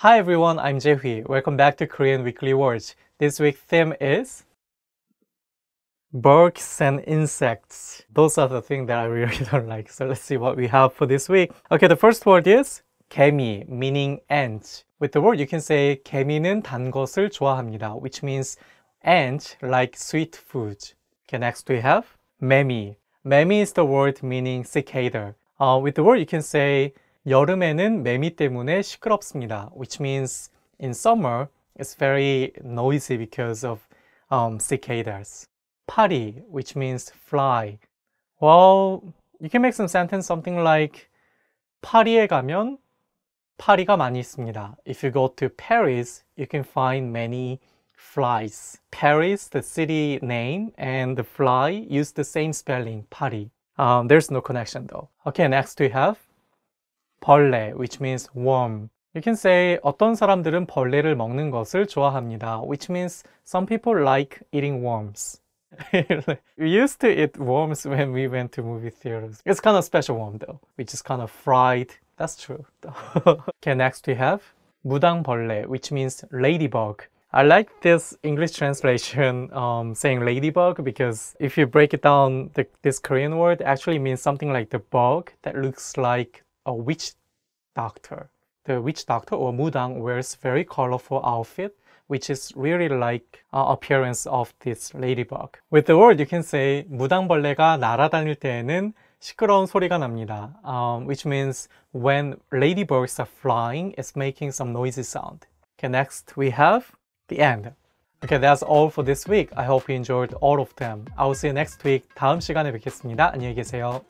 Hi everyone, I'm Jaehui. Welcome back to Korean Weekly Words. This week's theme is bugs and insects. Those are the things that I really don't like. So let's see what we have for this week. Okay, the first word is 개미, meaning ant. With the word, you can say 개미는 단 것을 좋아합니다, which means ant like sweet food. Okay, next we have 매미. 매미 is the word meaning cicada. Uh, with the word, you can say 여름에는 매미 때문에 시끄럽습니다, which means in summer it's very noisy because of um, cicadas. 파리, which means fly. Well, you can make some sentence something like 파리에 가면 파리가 많이 있습니다. If you go to Paris, you can find many flies. Paris, the city name, and the fly use the same spelling, 파리. Um, there's no connection though. Okay, next we have 벌레, which means worm. You can say 어떤 사람들은 벌레를 먹는 것을 좋아합니다, which means some people like eating worms. we used to eat worms when we went to movie theaters. It's kind of special worm though, which is kind of fried. That's true. okay, next we have 무당벌레, which means ladybug. I like this English translation um, saying ladybug because if you break it down, the, this Korean word actually means something like the bug that looks like a witch doctor. The witch doctor or mudang wears very colorful outfit which is really like uh, appearance of this ladybug. With the word you can say 무당벌레가 날아다닐 때에는 시끄러운 소리가 납니다. Um, which means when ladybugs are flying, it's making some noisy sound. Okay, next we have the end. Okay, that's all for this week. I hope you enjoyed all of them. I will see you next week. 다음 시간에 뵙겠습니다. 안녕히 계세요.